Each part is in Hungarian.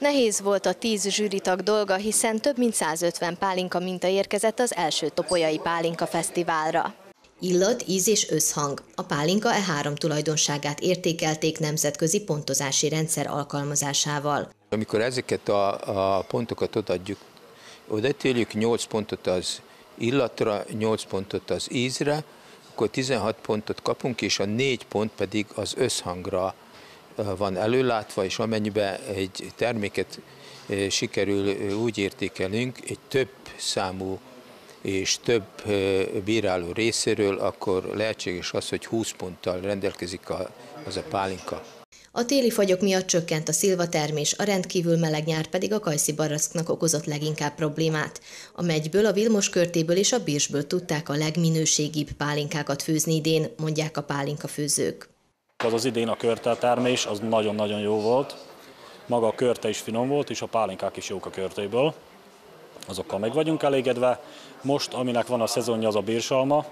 Nehéz volt a tíz zsűritag dolga, hiszen több mint 150 pálinka minta érkezett az első Topolyai Pálinka Fesztiválra. Illat, íz és összhang. A pálinka e három tulajdonságát értékelték nemzetközi pontozási rendszer alkalmazásával. Amikor ezeket a, a pontokat odaadjuk, odatérjük 8 pontot az illatra, 8 pontot az ízre, akkor 16 pontot kapunk, és a 4 pont pedig az összhangra van előlátva, és amennyiben egy terméket sikerül úgy értékelünk, egy több számú és több bíráló részéről, akkor lehetséges az, hogy 20 ponttal rendelkezik az a pálinka. A téli fagyok miatt csökkent a szilvatermés, a rendkívül meleg nyár pedig a kajszi baraszknak okozott leginkább problémát. A megyből, a Vilmos körtéből és a Birsből tudták a legminőségibb pálinkákat főzni idén, mondják a pálinka főzők. Az az idén a körte termés, az nagyon-nagyon jó volt. Maga a körte is finom volt, és a pálinkák is jók a körtéből. Azokkal meg vagyunk elégedve. Most, aminek van a szezonja, az a bírsalma.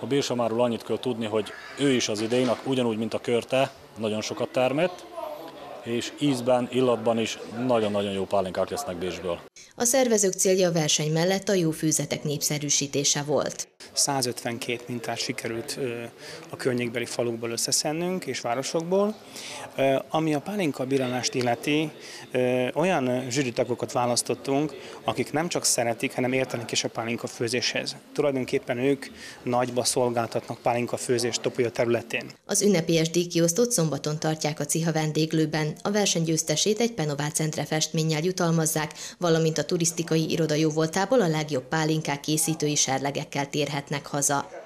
A bírsalmáról annyit kell tudni, hogy ő is az idén, ugyanúgy, mint a körte, nagyon sokat termett, és ízben, illatban is nagyon-nagyon jó pálinkák lesznek Bécsből. A szervezők célja a verseny mellett a jó fűzetek népszerűsítése volt. 152 mintát sikerült a környékbeli falukból összeszennünk és városokból. Ami a pálinka bírálást illeti, olyan zsűritagokat választottunk, akik nem csak szeretik, hanem értenek is a pálinka főzéshez. Tulajdonképpen ők nagyba szolgáltatnak pálinka főzés Topolya területén. Az ünnepélyes díjkiosztót szombaton tartják a Ciha vendéglőben. A verseny győztesét egy Penová centre festménnyel jutalmazzák, valamint a turisztikai iroda jóvoltából a legjobb pálinkák készítői serlegekkel térhetnek haza.